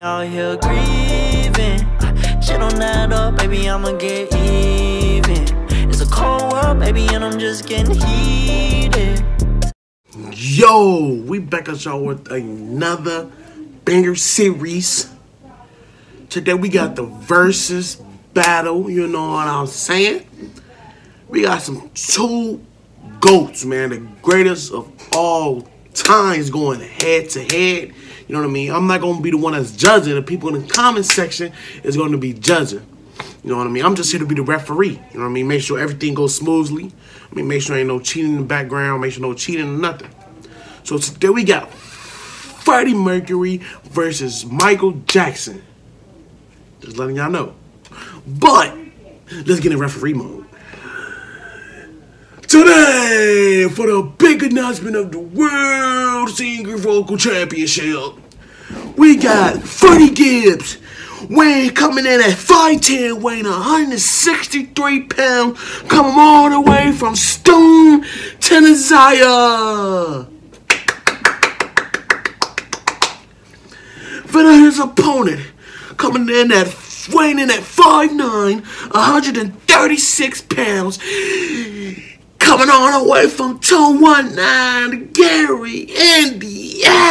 Out here grieving. Shit on that up, baby, I'ma get even. It's a cold world, baby, and I'm just getting heated. Yo, we back at y'all with another banger series. Today we got the versus battle, you know what I'm saying? We got some two goats, man, the greatest of all times going head to head. You know what I mean? I'm not gonna be the one that's judging. The people in the comment section is gonna be judging. You know what I mean? I'm just here to be the referee. You know what I mean? Make sure everything goes smoothly. I mean, make sure ain't no cheating in the background. Make sure no cheating or nothing. So today we got Freddie Mercury versus Michael Jackson. Just letting y'all know. But let's get in referee mode. Today, for the big announcement of the World Singer Vocal Championship, we got Freddie Gibbs. Weighing coming in at 5'10, weighing 163 pounds, coming all the way from Stone, Tennessee. For his opponent, coming in at weighing in at 5'9, 136 pounds, coming all the way from 219, Gary, Indiana,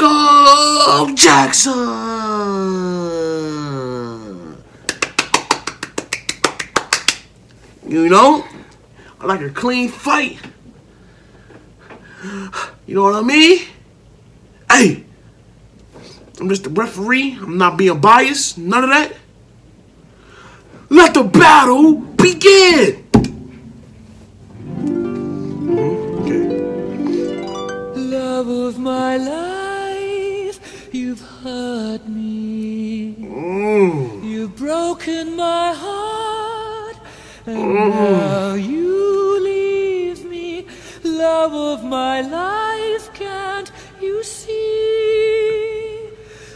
Michael Jackson. You know, I like a clean fight. You know what I mean? Hey, I'm just a referee. I'm not being biased. None of that. Let the battle begin. Hmm, Love of my life, broken my heart, and mm. now you leave me. Love of my life, can't you see?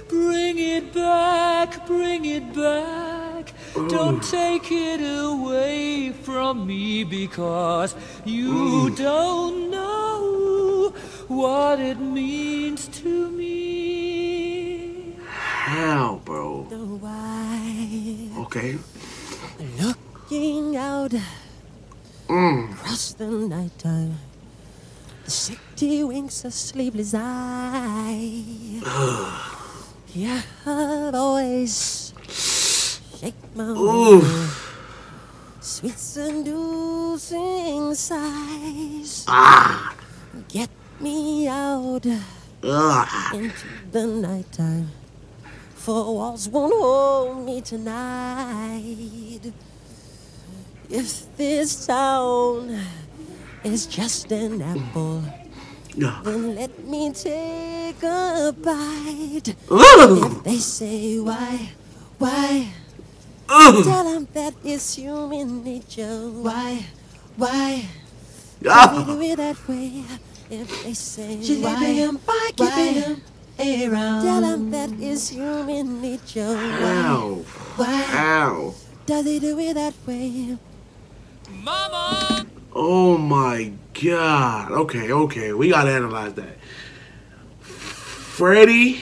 Bring it back, bring it back. Mm. Don't take it away from me because you mm. don't know what it means Okay. looking out Mm. across the nighttime? The city winks a sleepless eye. yeah, always shake my Oof. Sweet seducing sighs. Ah. Get me out Ugh. into the nighttime. For walls won't hold me tonight. If this town is just an apple, then let me take a bite. Ugh. If they say why, why, Ugh. tell them that it's human nature. Why, why, we Ah. do it that way. If they say Keeping why, him, by keeping him around. Tell them that it's human nature. Why? Ow. Why Ow. does he do it that way? Mama! Oh my god. Okay, okay. We gotta analyze that. Freddie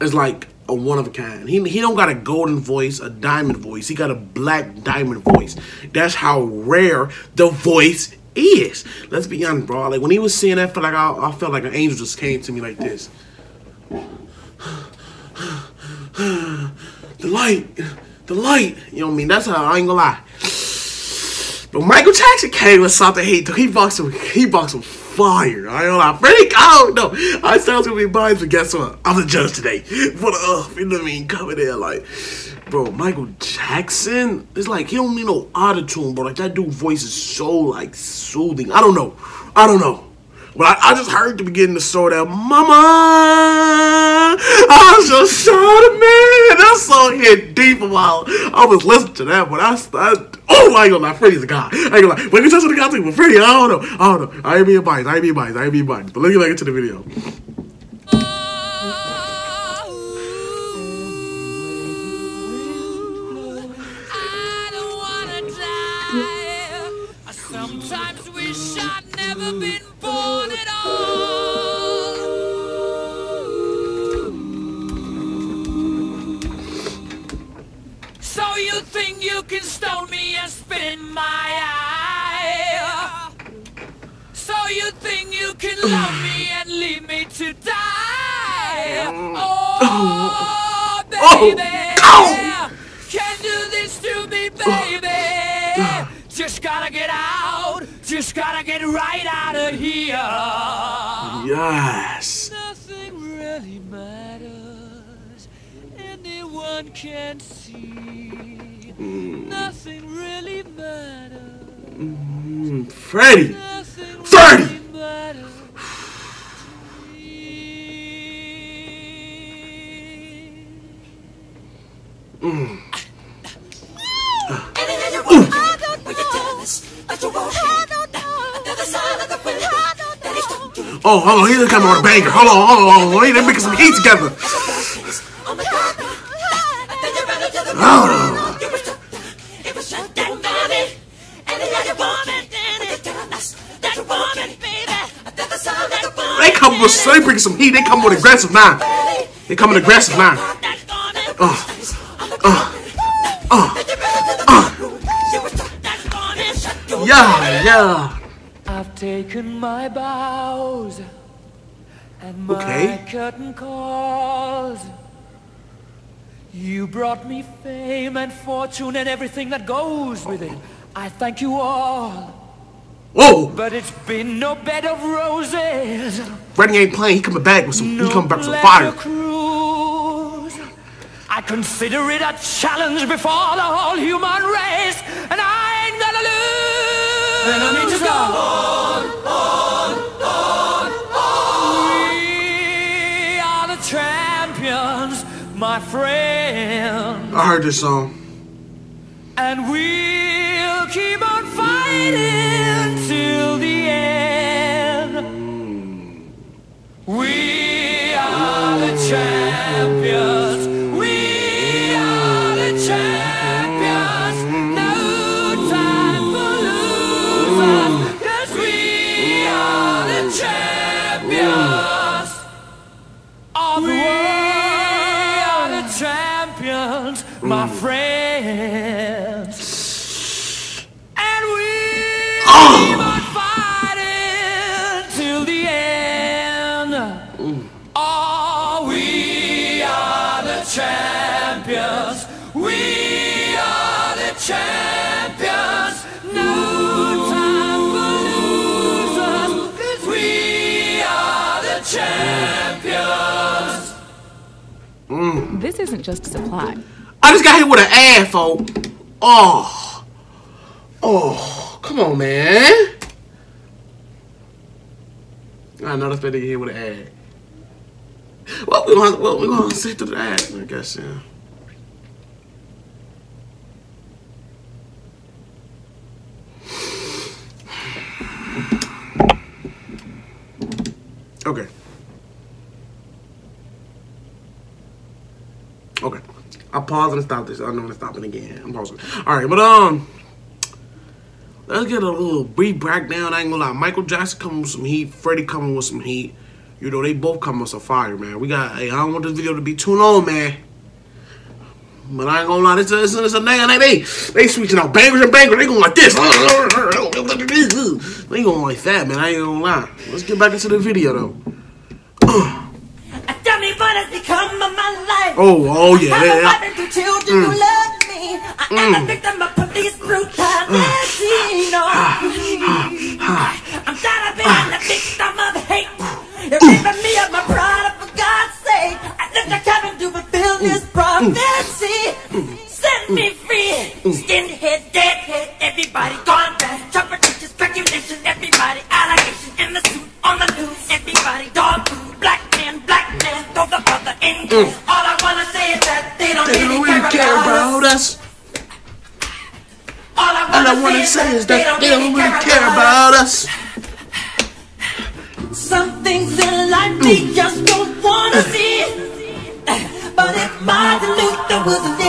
is like a one of a kind. He, he don't got a golden voice, a diamond voice. He got a black diamond voice. That's how rare the voice is. Let's be honest, bro. Like when he was saying that, I felt like I, I felt like an angel just came to me like this. The light, the light. You know what I mean? That's how I ain't gonna lie. But Michael Jackson came with something he he some he bought some fire. I I don't know. I said I was gonna be biased, but guess what? I'm the judge today. What uh, you know what I mean? Coming in like, bro, Michael Jackson is like he don't need no autotune, bro. Like that dude voice is so like soothing. I don't know. I don't know. But I, I just heard the beginning of the story that Mama I was just shot man. That song hit deep a while. I was listening to that, but I, I oh I ain't gonna lie, Freddie's a god. I ain't gonna lie. When you touch on the thing with Freddie, I don't know. I don't know. I ain't being biased. I ain't being biased. I ain't being biased. But let me get back into the video. Just gotta get out, just gotta get right out of here. Yes. Nothing really matters. Anyone can see. Nothing really matters. Mm, Freddie. Nothing Freddie! really matters. Oh, oh hold on. He's coming on a banger. Hold on, hold on, hold on. They're making some heat together. Hold on. They come with, they bring some heat. They come with aggressive now. They come with aggressive now. Uh, uh, uh, yeah, yeah. Taken my bows and my Okay. curtain calls. You brought me fame and fortune and everything that goes with it. I thank you all, Whoa. but it's been no bed of roses. Freddie ain't playing. He coming back with some. He coming back with some fire. cruise. I consider it a challenge before the whole human race, and I ain't gonna lose. And I need to go on, on, on, on. We are the champions, my friend, I heard this song. and we'll keep on fighting Oh, we are the champions. We are the champions. No time for losers. 'cause we are the champions. Mm. This isn't just a supply. I just got hit with an ad, folks. Oh. Oh. Come on, man. I know that's better get hit with an ad. Well, we're gonna, well, we're gonna through that, I guess, yeah. Okay. Okay. I'll pause and stop this. I don't know when to stop it again. I'm pausing. Alright, but um let's get a little brief breakdown. I ain't gonna lie. Michael Jackson coming with some heat, Freddie coming with some heat. You know, they both come with some fire, man. We got hey, I don't want this video to be too long, man. But I ain't gonna lie, this is it's a nigga they they they switching out bangers and bangers. They going like this. They going like that, man. I ain't gonna lie. Let's get back into the video though. Tell me what has become of my life. Oh, oh yeah, I'm yeah, a to children who mm. love me. I am a mm. victim of police brutality. No. I'm tired of being ah. They just don't wanna see. But if Martin Luther was living,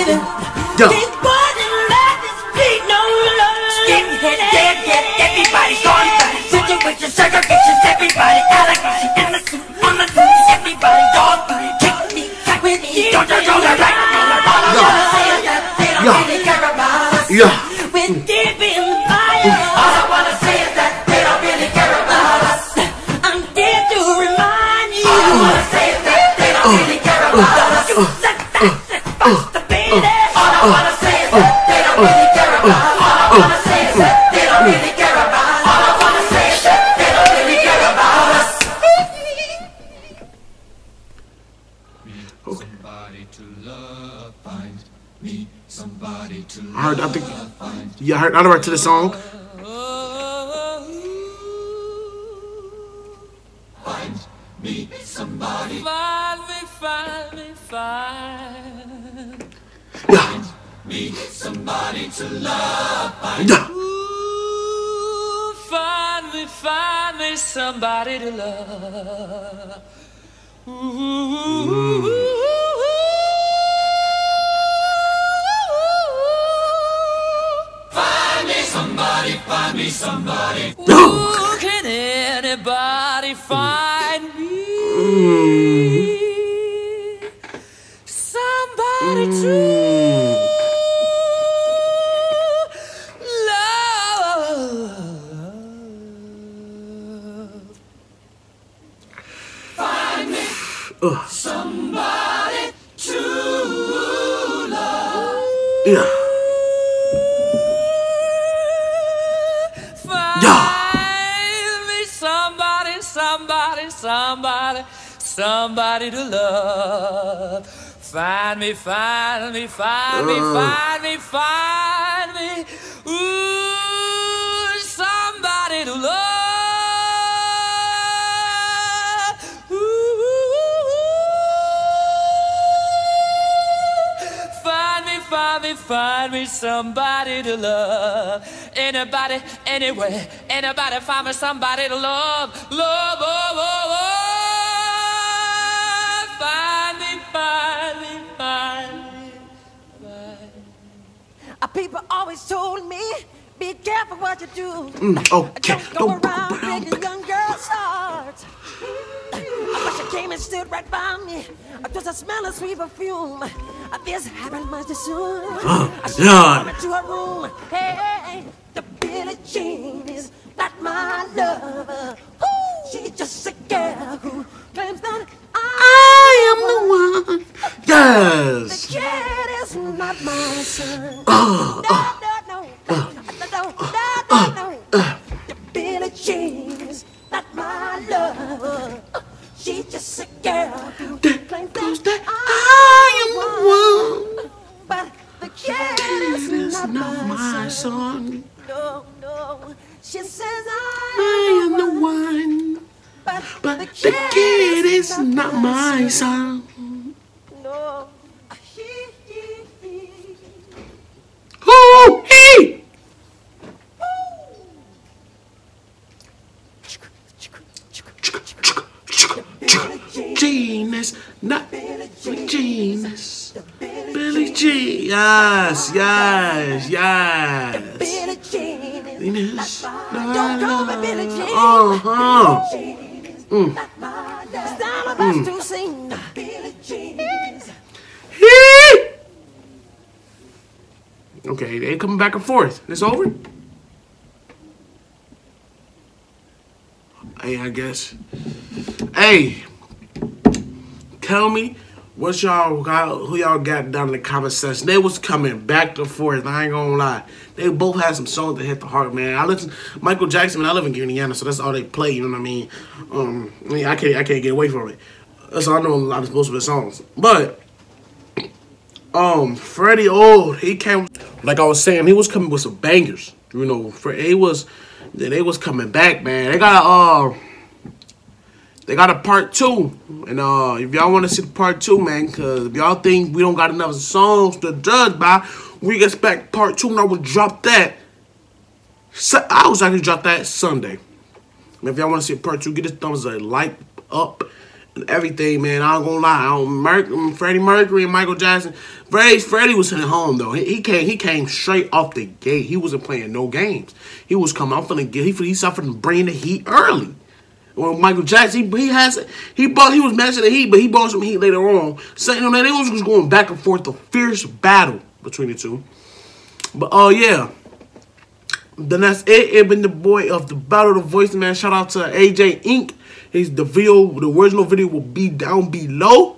Yeah, I heard. To the song. find me somebody. Find me, find me, find Yeah. Me somebody to love. Yeah. Ooh, find me, find me somebody to love. Find me mm. Somebody, find me somebody. Ooh, can anybody find me mm. Somebody, somebody, to love. Find me, find me, find me, mm. find me, find find me, somebody to love. Anybody, anywhere, anybody, find me somebody to love. Love, oh, oh, oh. Find me, find me, find me, find me. Uh, People always told me, be careful what you do. Mm, okay. Don't go Don't go around around breaking young girls' hearts. I came and stood right by me. Uh, Just a smell of sweet perfume. This happened much too soon. Oh, I come into her room. Hey, hey, the Billie Jean is not my lover. Ooh, she's just a girl who claims that I, I am the one. The not, not my my son. son. No, no. She says I, I am the one. But, But the kid is not my son. No. He, he, he. Who he? Genius, not genius. Billy G. Yes, yes, yes. Billie Jean is Genius. Don't call me Billie Jean. Uh huh. It's of us to sing. Jean He. Okay, they coming back and forth. It's over. Hey, I guess. Hey, tell me what y'all got, who y'all got down in the comment section. They was coming back and forth. I ain't gonna lie. They both had some songs that hit the heart, man. I listen Michael Jackson. Man, I live in Indiana, so that's all they play. You know what I mean? Um, I, mean, I can't, I can't get away from it. That's all I know. A lot of most of his songs, but um, Freddie Old, he came like I was saying, he was coming with some bangers. You know, for he was they was coming back, man. They got uh they got a part two. And uh if y'all wanna see the part two, man, cause if y'all think we don't got enough songs to judge by, we expect part two and I will drop that. Su- I was actually drop that Sunday. And if y'all want to see part two, get this thumbs a like up and everything, man. I don't gonna lie. I don't um, Freddie Mercury and Michael Jackson. Freddie, Freddie was at home though. He, he came. He came straight off the gate. He wasn't playing no games. He was coming. I'm finna get. He he suffered from bringing the heat early. Well, Michael Jackson, he, he has he bought he was matching the heat, but he bought some heat later on. You know, they was just going back and forth, a fierce battle between the two. But oh yeah. Then that's it. It been the boy of the Battle of the Voice Man. Shout out to AJ Inc. His the video, the original video will be down below.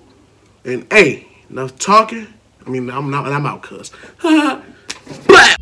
And hey, enough talking. I mean, I'm not. I'm out, cuz.